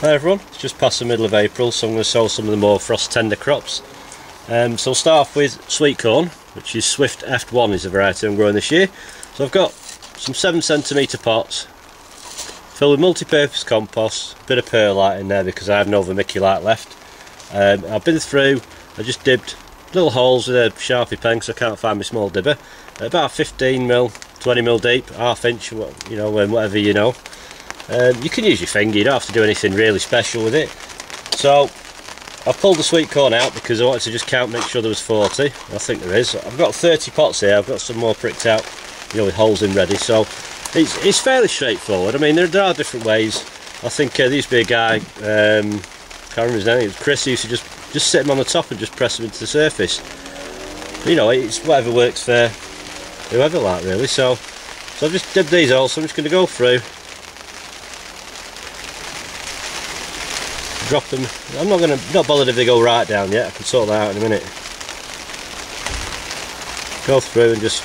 Hi everyone, it's just past the middle of April so I'm going to sow some of the more frost tender crops. Um, so I'll start off with sweet corn, which is Swift F1 is the variety I'm growing this year. So I've got some 7cm pots filled with multi-purpose compost, a bit of perlite in there because I have no vermiculite left. Um, I've been through, I just dibbed little holes with a sharpie pen because I can't find my small dibber. About 15mm, 20mm deep, half inch, you know, whatever you know. Um, you can use your finger, you don't have to do anything really special with it. So I pulled the sweet corn out because I wanted to just count, make sure there was 40. I think there is. I've got 30 pots here, I've got some more pricked out, you know, with holes in ready. So it's, it's fairly straightforward. I mean, there, there are different ways. I think uh, there a guy, um, can't remember his name, it was Chris, he used to just, just sit them on the top and just press them into the surface. You know, it's whatever works for whoever like really. So, so I've just dipped these all, so I'm just going to go through drop them. I'm not to, not bothered if they go right down yet, I can sort that out in a minute. Go through and just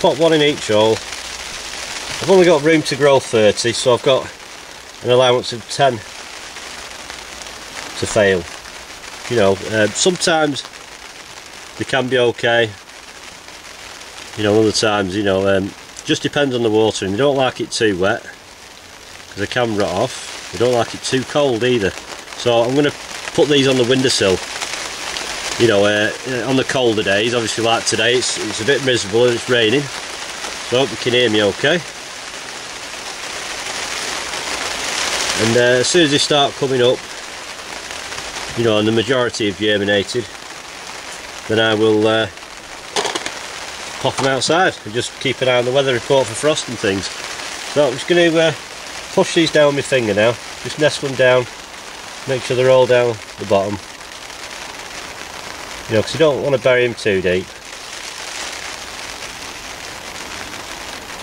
pop one in each hole. I've only got room to grow 30, so I've got an allowance of 10 to fail. You know, uh, sometimes they can be okay. You know, other times, you know, um, just depends on the water and you don't like it too wet because they can rot off we don't like it too cold either. So I'm going to put these on the windowsill. You know, uh, on the colder days, obviously like today, it's, it's a bit miserable and it's raining. So I hope you can hear me okay. And uh, as soon as they start coming up, you know, and the majority have germinated, then I will uh, pop them outside and just keep an eye on the weather report for frost and things. So I'm just going to uh, push these down with my finger now. Just nestle them down. Make sure they're all down the bottom. You know because you don't want to bury them too deep.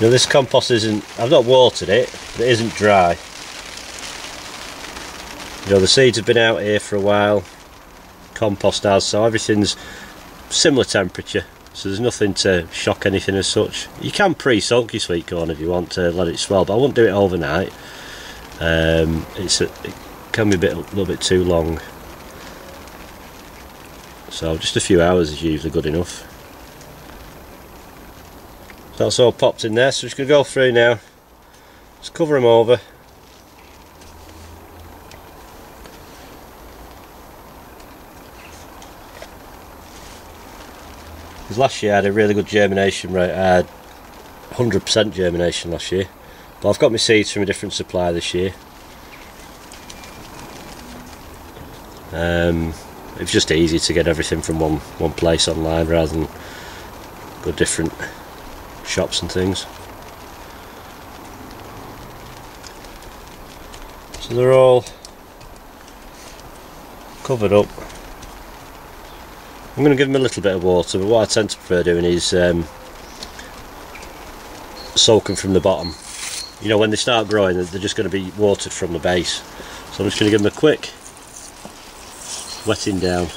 Know this compost isn't I've not watered it but it isn't dry. You know the seeds have been out here for a while. Compost has so everything's similar temperature so there's nothing to shock anything as such. You can pre-soak your sweet corn if you want to let it swell, but I won't do it overnight. Um, it's a, it can be a, bit, a little bit too long. So just a few hours is usually good enough. So that's all popped in there, so just going to go through now. Just cover them over. Because last year I had a really good germination rate. I had 100% germination last year. But I've got my seeds from a different supplier this year. Um, it was just easy to get everything from one, one place online rather than go different shops and things. So they're all covered up. I'm going to give them a little bit of water, but what I tend to prefer doing is um, soaking from the bottom. You know, when they start growing, they're just going to be watered from the base. So I'm just going to give them a quick wetting down.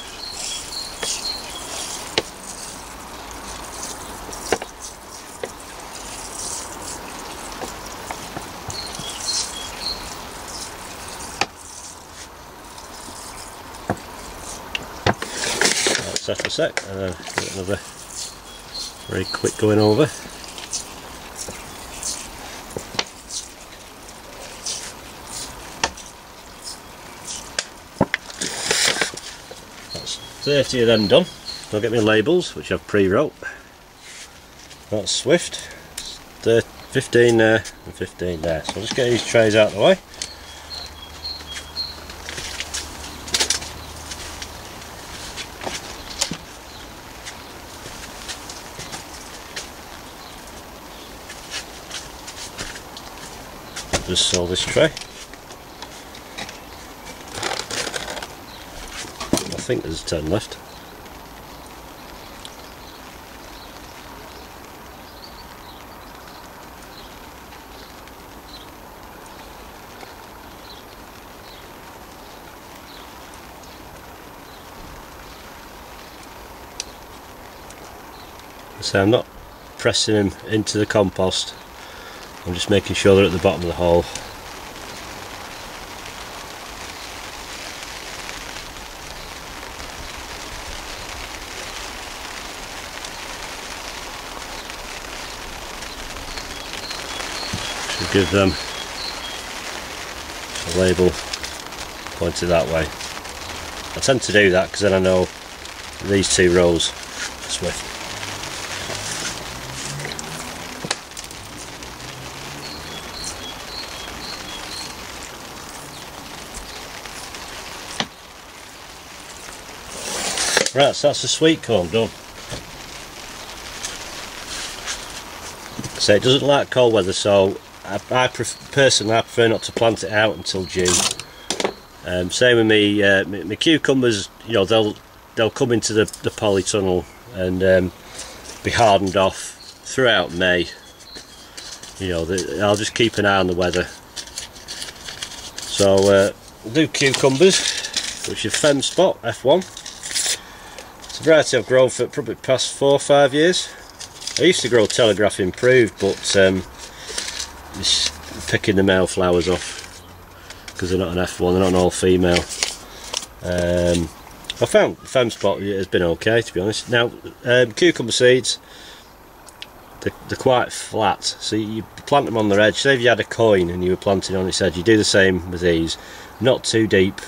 And uh, then another very quick going over. That's 30 of them done. I'll get my labels which I've pre-wrote. That's Swift. 15 there and 15 there. So I'll just get these trays out of the way. Just sell this tray. I think there's 10 left. So I'm not pressing him into the compost I'm just making sure they're at the bottom of the hole. Should give them a label pointed that way. I tend to do that because then I know these two rows swift. Right, so that's the sweet corn done. So it doesn't like cold weather, so I, I personally I prefer not to plant it out until June. Um, same with me, uh, my, cucumbers, you know, they'll they'll come into the, the polytunnel and um, be hardened off throughout May. You know, the, I'll just keep an eye on the weather. So uh, do cucumbers, which is Fem Spot F1. Variety I've grown for probably past four or five years. I used to grow Telegraph Improved, but um, just picking the male flowers off because they're not an F1, they're not an all-female. Um, I found Fem Spot has been okay, to be honest. Now, um, cucumber seeds, they're, they're, quite flat, so you plant them on their edge. Say if you had a coin and you were planting on its edge, you do the same with these. Not too deep,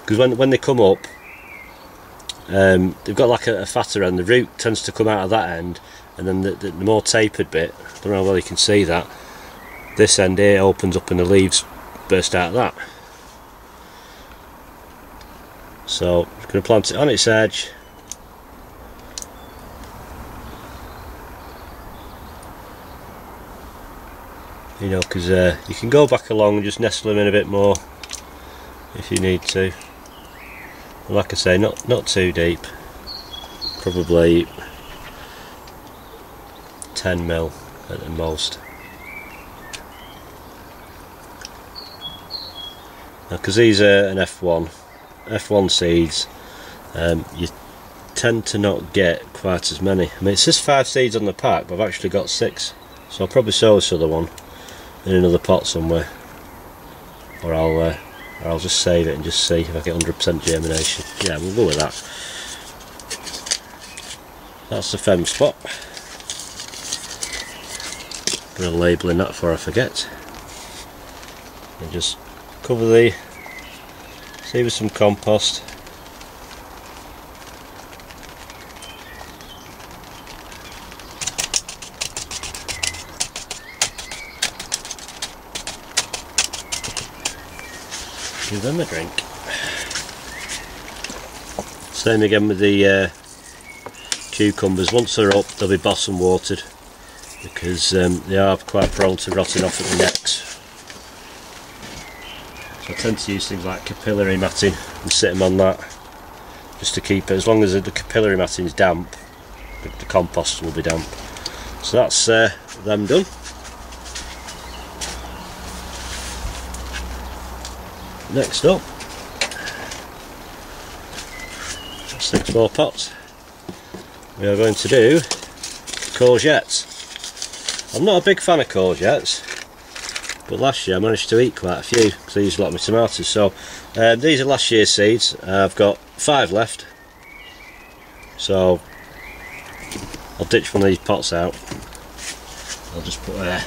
because when when they come up, um, they've got like a, a, fatter end, the root tends to come out of that end and then the, the, the more tapered bit, I don't know whether you can see that, this end here opens up and the leaves burst out of that. So I'm going to plant it on its edge you know because uh, you can go back along and just nestle them in a bit more if you need to like I say not not too deep. Probably 10 mil at the most. Because these are an F1 F1 seeds um, you tend to not get quite as many. I mean it says 5 seeds on the pack but I've actually got 6 so I'll probably sow this other one in another pot somewhere or I'll uh, or I'll just save it and just see if I get 100% germination. Yeah, we'll go with that. That's the fem spot. Put a label in that before I forget. And just cover the save with some compost. Give them a drink. Same again with the uh, cucumbers, once they're up they'll be bottom watered because um, they are quite prone to rotting off at the necks. So I tend to use things like capillary matting and sit them on that just to keep it, as long as the capillary matting is damp the, the compost will be damp. So that's uh, them done. Next up. Six more pots. We are going to do courgettes. I'm not a big fan of courgettes but last year I managed to eat quite a few because I used a lot of my tomatoes. So uh, these are last year's seeds. I've got five left. So I'll ditch one of these pots out. I'll just put there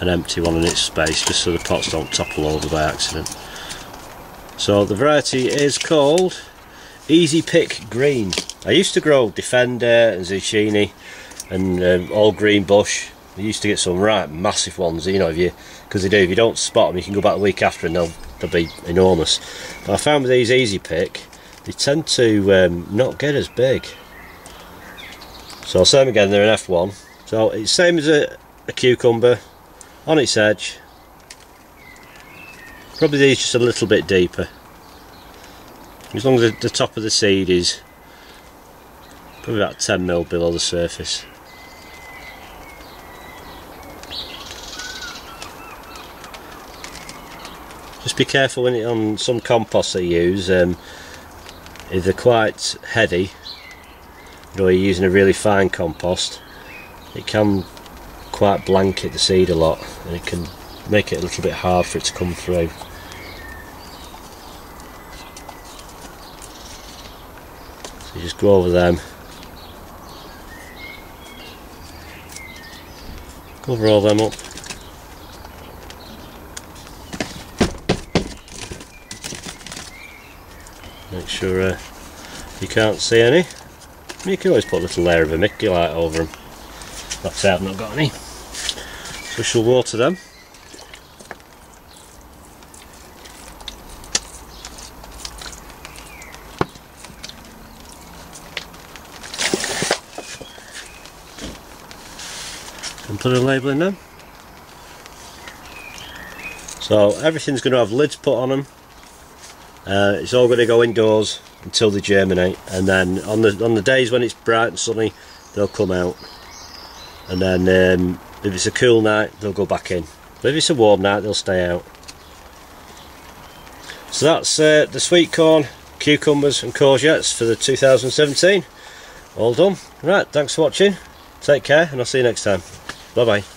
an empty one in its space just so the pots don't topple over by accident. So the variety is called Easy Pick Green. I used to grow Defender and Zucchini and um, all green bush. I used to get some right massive ones, you know, if you because they do. If you don't spot them, you can go back a week after and they'll they'll be enormous. But I found with these Easy Pick, they tend to um, not get as big. So I'll say them again. They're an F1. So it's same as a, a cucumber, on its edge. Probably these just a little bit deeper. As long as the top of the seed is probably about 10 mil below the surface. Just be careful when it on some compost they use um, if they're quite heavy know you're using a really fine compost it can quite blanket the seed a lot and it can make it a little bit hard for it to come through. So you just go over them. Cover all them up. Make sure uh, you can't see any. You can always put a little layer of vermiculite over them. It, I've not got any. We shall water them. And put a label in them. So everything's going to have lids put on them. Uh, it's all going to go indoors until they germinate, and then on the on the days when it's bright and sunny, they'll come out. And then um, if it's a cool night, they'll go back in. But if it's a warm night, they'll stay out. So that's uh, the sweet corn, cucumbers and courgettes for the 2017. All done. Right, thanks for watching. Take care and I'll see you next time. Bye bye.